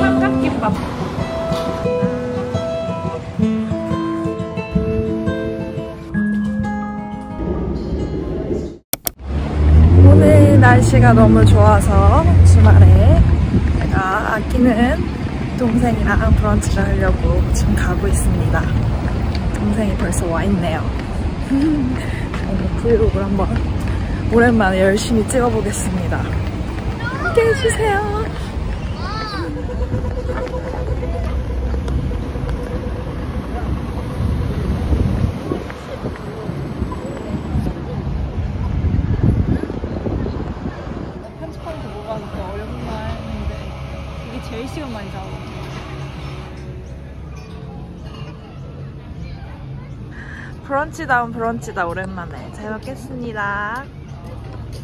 삼각김밥. 오늘 날씨가 너무 좋아서 주말에 제가 아끼는 동생이랑 브런치를 하려고 지금 가고 있습니다. 동생이 벌써 와 있네요. 오늘 브이로그를 한번 오랜만에 열심히 찍어보겠습니다. 함께 해주세요. 제일 시간 많이 잡아요. 브런치다운 브런치다 오랜만에 잘 먹겠습니다.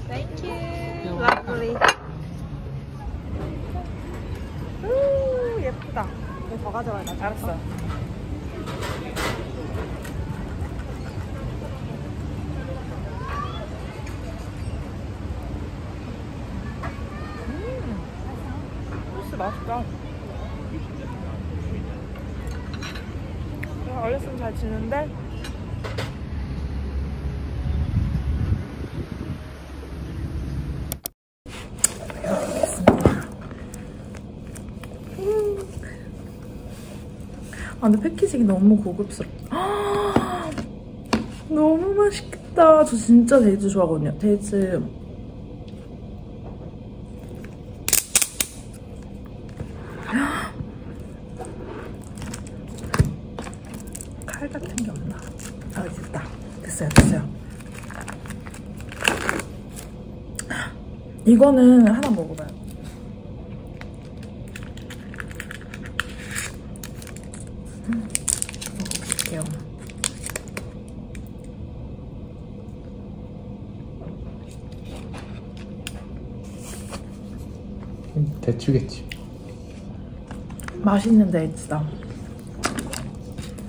Thank you. Lovely. 우 예쁘다. 이거 더 가져와야 돼. 알았어. 음, 소스 맛있다. 그냥 어렸으면 잘 지는데 아 근데 패키징이 너무 고급스럽다. 너무 맛있겠다. 저 진짜 데이트 좋아하거든요. 데이트. 칼 같은 게 없나? 아 됐다. 됐어요 됐어요. 이거는 하나 먹어봐요 먹어볼게요. 대추겠지. 맛있는 데이트다.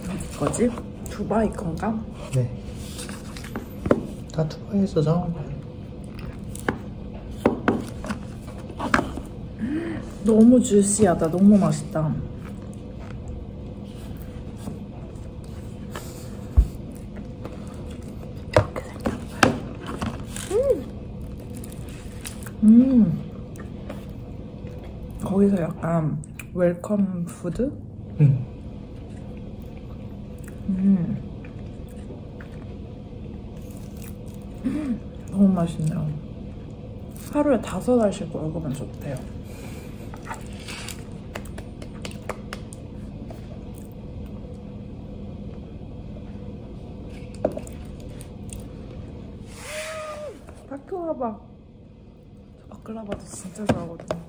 어디 거지? 두바이 건가? 네. 다 두바이에서 사온 거야. 너무 주시하다. 너무 맛있다. 이렇게 생겼어요. 음. 음. 거기서 약간 welcome food? 응. 음. 음, 너무 맛있네요. 하루에 다섯 알씩 먹으면 좋대요. 바클라바. 저 바클라바도 진짜 좋아하거든요.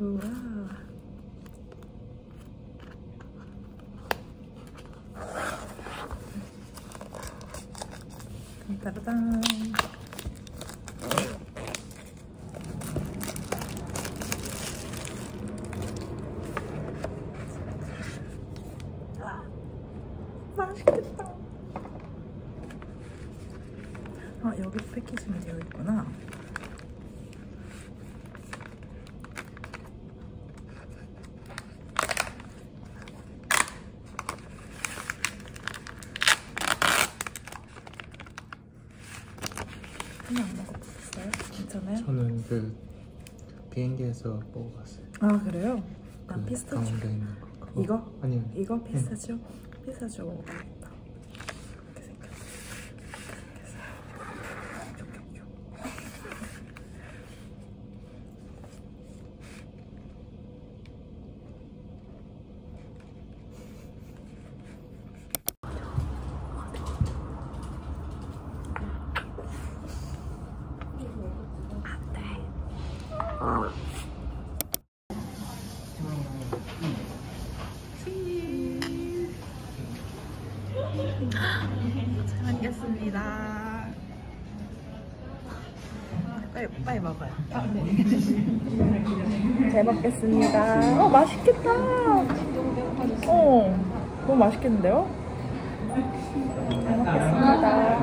우와. 따라단. 아, 맛있겠다. 아, 여기 패키징이 되어 있구나 안 먹어봤어요? 괜찮아요? 저는 그 비행기에서 먹어봤어요. 아 그래요? 난 그 피스타치오? 이거? 아니요. 이거 피스타치오? 피스타치오 먹어봐야겠다 잘 먹겠습니다. 빨리 빨리 먹어요. 아, 네. 잘 먹겠습니다. 어 맛있겠다. 어 너무 맛있겠는데요? 잘 먹겠습니다.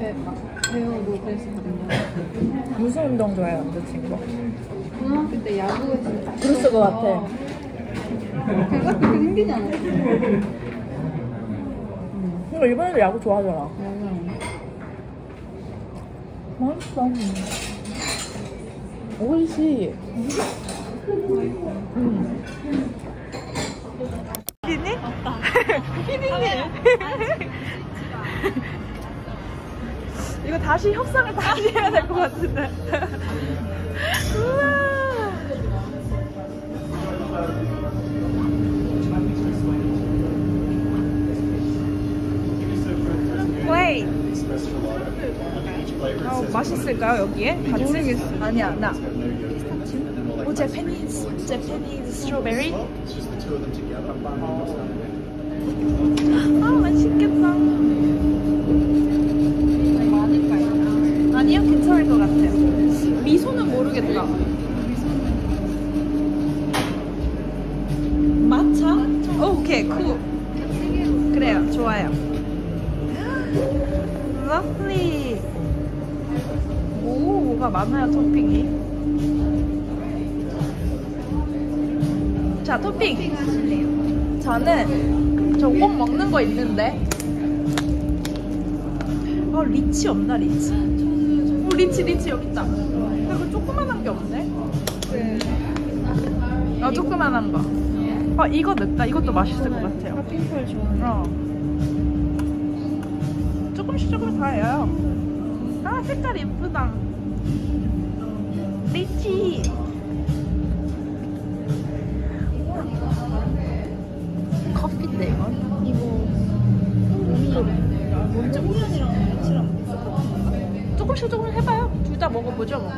네, 배우 노벨스거든요. 무슨 운동 좋아해요 남자친구? 고등학교 때 야구에서 브루스 것 같아. 걔가 그렇게 생기지 않았어. 근데 일본 애들 야구 좋아하잖아. 맛있어. おいしい. 음. 피니? 피니님. 이거 다시 협상을 다시 해야 될 것 같은데. 맛있을까요 여기에? 같이? 모르겠어. 아니야 나. 오 제페니즈 제페니즈 스트로베리. 아 맛있겠다. 아니요 괜찮을 것 같아요. 미소는 모르겠다. Matcha? Okay cool. 그래요 좋아요. Lovely. 오, 뭐가 많아요, 토핑이. 자, 토핑. 저는 저 꼭 먹는 거 있는데. 어, 리치 없나, 리치? 오, 리치, 리치 여기 있다. 그 조그만한 게 없네? 어, 조그만한 거. 어, 이거 넣다. 이것도 맛있을 것 같아요. 핑크를 좋아해. 어. 조금씩 조금씩 다 해요. 아 색깔 예쁘다. 리치. 커피인데 이건? 이거 먼저 호연이랑 같이랑 조금씩 조금씩 해봐요. 둘 다 먹어보죠 뭐.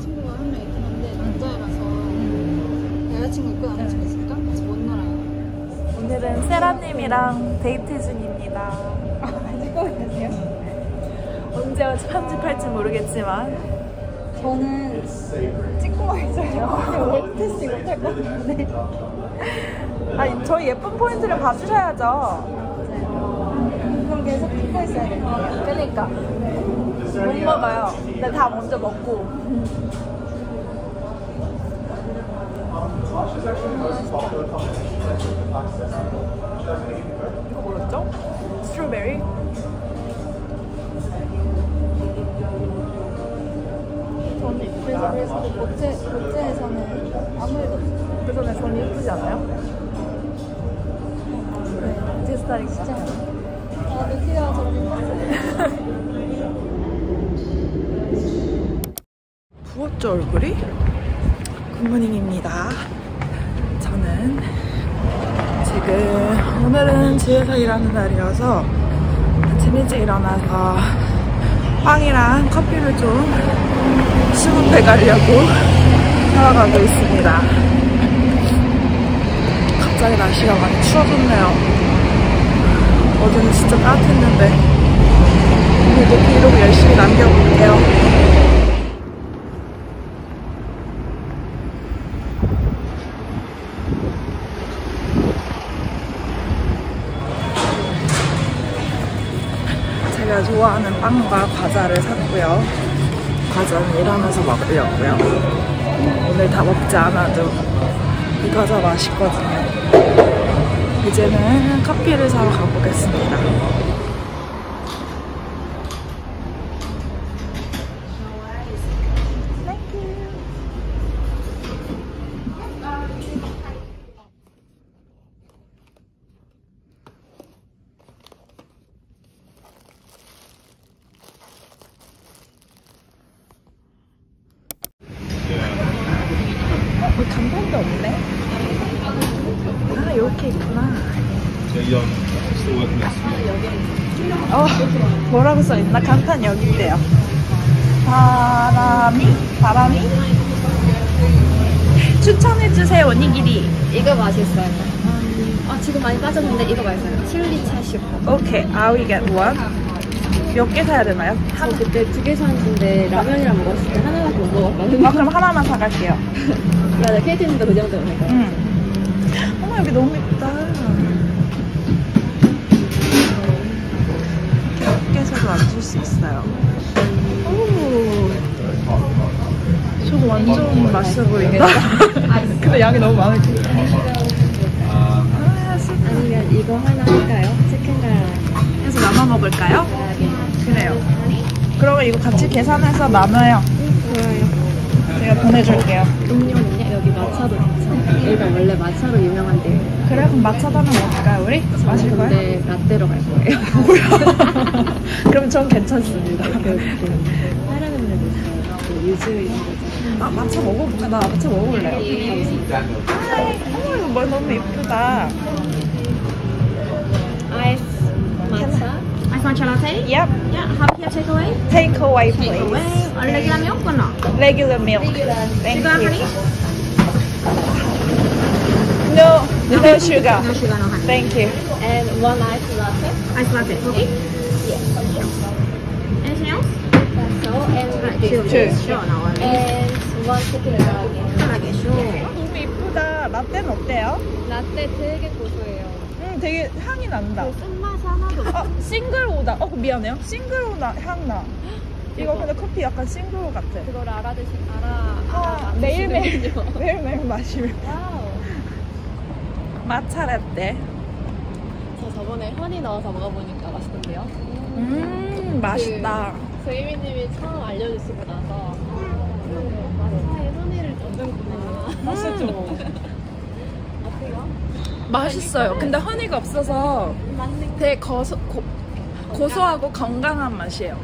친구가 한 명 있긴 한데 남자애라서 여자친구 있고 남자친구 있으니까 같이 못 놀아요. 오늘은 세라님이랑 데이트 중입니다. 찍고 계세요? 언제 편집할지 모르겠지만 저는 찍고만 있어요. 월테스팅 못할 것 같은데. 아니 저희 예쁜 포인트를 봐주셔야죠. 그럼 계속 찍고 있어야 돼요. 그러니까 못 먹어요. 근데 다 먼저 먹고. 이거 뭐였죠? Strawberry? 그래서 그래서 그 복제 복제에서는 아무 일도 없어요. 그 전에 전이 예쁘지 않아요? 네, 제 스타일인가? 진짜. 아 저렇게 컸어요. 부었죠 얼굴이? 굿모닝입니다. 저는 지금 오늘은 집에서 일하는 날이어서 아침 일찍 일어나서 빵이랑 커피를 좀 수급해 가려고 살아가고 있습니다. 갑자기 날씨가 많이 추워졌네요. 어제는 진짜 따뜻했는데 오늘도 브이로그 열심히 남겨볼게요. 제가 좋아하는 빵과 과자를 샀고요. 과자는 일하면서 먹으려고요. 오늘 다 먹지 않아도 이 과자 맛있거든요. 이제는 커피를 사러 가보겠습니다. 어, 간판도 없네. 아, 이렇게 있구나. 어, 뭐라고 써있나? 간판 여기 있대요. 바람이? 바람이? 추천해주세요, 오니기리. 이거 맛있어요. 아 지금 많이 빠졌는데 이거 맛있어요. 칠리 차슈. Okay, I will get one. 몇 개 사야 되나요? 저 그때 두 개 샀는데 라면이랑 먹었을 때 하나밖에 못 먹었거든요. 아, 그럼 하나만 사갈게요. 맞아, 케이트님도 그 정도면 될까요? 응. 어머, 여기 너무 예쁘다. 밖에서도 앉을 수 있어요. 오. 저거 완전 맛있어 보인다. 근데 양이 너무 많을 것 같아. 아. 아니면 이거 하나 할까요? 치킨가랑 해서 나눠 먹을까요? 그래요. 그러면 이거 같이 계산해서 나눠요. 좋아요. 제가 보내줄게요. 음료는요? 여기 마차도. 여기가 원래 마차로 유명한데요. 그래? 그럼 마차도 하나 먹을까요, 우리? 마실 거야? 근데 라떼로 갈 거예요. 뭐야? 그럼 전 괜찮습니다. 다른 음료도 있어요. 그 유즈 이런 거죠. 아, 마차 먹어볼까? 나 마차 먹어볼래요. 어머, 이거 뭐 너무 예쁘다. 아이스 마차. Ice matcha latte? Yep. Yeah, have here? Take away, please. Takeaway. Or regular milk or not? Regular milk. Thank Sugar, you. No, no sugar. No sugar, no honey. Thank you. And one ice latte. Ice latte, okay? Anything else? That's all. And Right, two. Two. Sure, no. And one chicken nugget. Karage, sure. 너무 예쁘다. 라떼는 어때요? 라떼 되게 고소해요. 음, 되게 향이 난다. 그 쓴맛이 하나도 없어. 아, Single O다. 어, 미안해요. Single O다 향 나. 이거 근데 커피 약간 Single O 같아. 그거를 알아드시 알아. 아, 알아 매일매일, 드시는군요. 매일매일 마시면. Wow. 마차 라떼. 저 저번에 honey 넣어서 먹어보니까 맛있던데요. 음, 맛있다. 그 이미님이 처음 알려주시고 나서 그 matcha에 honey를 넣는구나. 맛있죠. 어때요? 맛있어요. 근데 허니가 없어서 되게 고소, 고, 고소하고 건강한 맛이에요.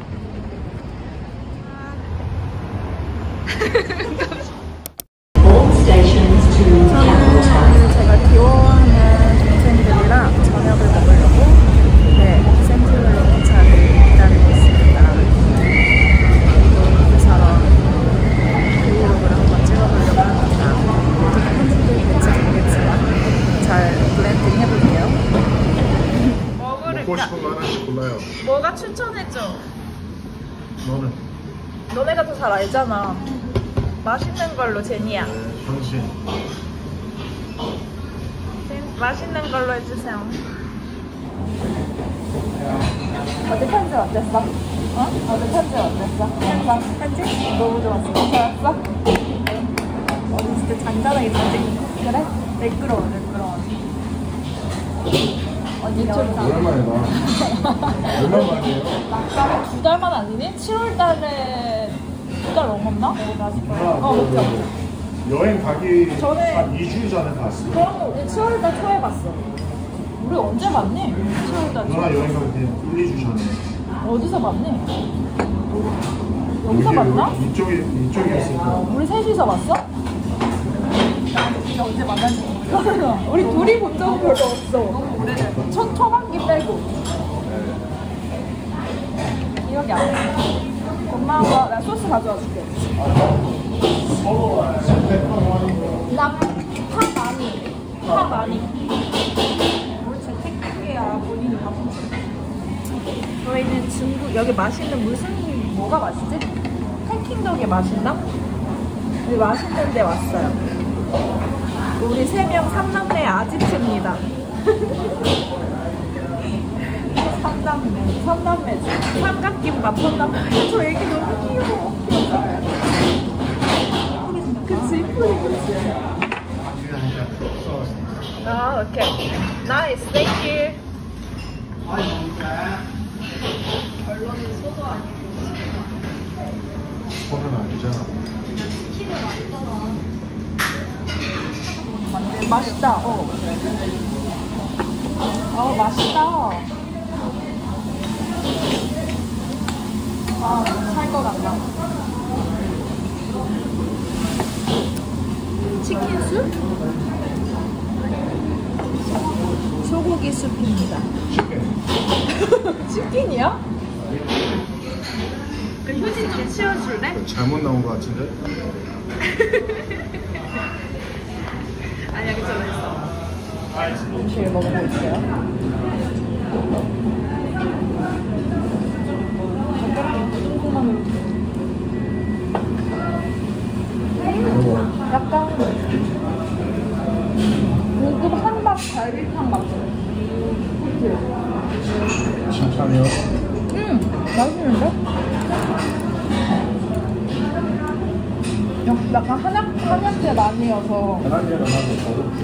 저는 제가 귀여워하는 동생들이랑 저녁을 먹으려고 네, 센트럴로 기차를 기다리고 있습니다. 그래서 브이로그를 한번 찍어보려고 합니다. 어떻게 편집될지 모르겠지만 잘 blending 해볼게요. 먹으를 먹고 싶은 거 하나씩 골라요. 뭐가 추천해줘? 너는? 너네가 더 잘 알잖아. 맛있는 걸로 제니야. 네, 당신. 맛있는 걸로 해주세요. 어제 편지 어땠어? 어? 어제 편지 어땠어? 편지? 편지? 너무 좋았어. 좋았어? 어제 진짜 잔잔하게 잘 찍- 그래? 매끄러워, 매끄러워. 언니 여기서 오랜만이다. 얼마만이에요? 아까 두 달만 아니니? 7월 달에 두 달 넘었나? 어, 그죠. 여행 가기 전에- 한 2주 전에 갔어. 그럼 우리 7월 달 초에 봤어. 우리 언제 봤니? 7월 달 누나 초. 여행 가기 1, 2주 전에. 어디서 봤니? 여기서 봤나? 이쪽에, 이쪽이었을 거야. 우리 셋이서 봤어? 네가 언제 모르겠어. 우리 둘이 본 적은 별로 없어. 첫 초반기 빼고. 기억이 안 나. 고마워. 나 소스 가져와 줄게. 나파 많이. 파 많이. 우리 재택국이야. 본인이 바쁜지. 저희는 중국, 여기 맛있는 무슨, 뭐가 맛있지? 팬킹덕이 맛있나? 우리 맛있는 데 왔어요. 우리 세 명 삼남매 아지트입니다. 삼남매, 삼남매지. 삼각김밥 삼남매. 저 애기 너무 귀여워. 그치, 이쁘지, 그치. 아, 오케이. 나이스, 땡큐. 보면 아니잖아. 맛있다. 어. 어, 맛있다. 아, 살 것 같다. 치킨 숲? 소고기 숲입니다. 치킨이야? 그 휴지 좀 치워줄래? 잘못 나온 거 같은데? 아니야, 괜찮아. 음식을 먹고 있어요. 사람이어서.